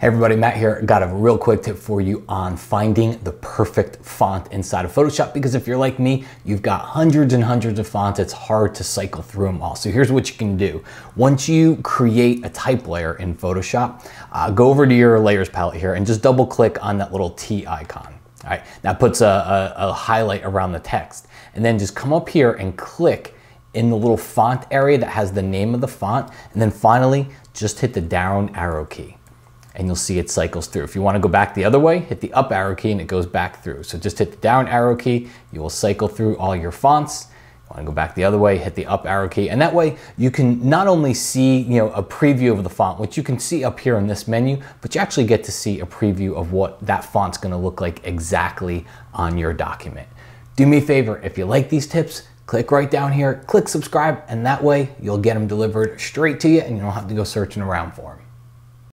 Hey everybody, Matt here. Got a real quick tip for you on finding the perfect font inside of Photoshop because if you're like me, you've got hundreds and hundreds of fonts. It's hard to cycle through them all. So here's what you can do. Once you create a type layer in Photoshop, uh, go over to your layers palette here and just double click on that little T icon. All right, that puts a, a, a highlight around the text. And then just come up here and click in the little font area that has the name of the font. And then finally, just hit the down arrow key and you'll see it cycles through. If you wanna go back the other way, hit the up arrow key and it goes back through. So just hit the down arrow key, you will cycle through all your fonts. You wanna go back the other way, hit the up arrow key, and that way you can not only see you know, a preview of the font, which you can see up here in this menu, but you actually get to see a preview of what that font's gonna look like exactly on your document. Do me a favor, if you like these tips, click right down here, click subscribe, and that way you'll get them delivered straight to you and you don't have to go searching around for them.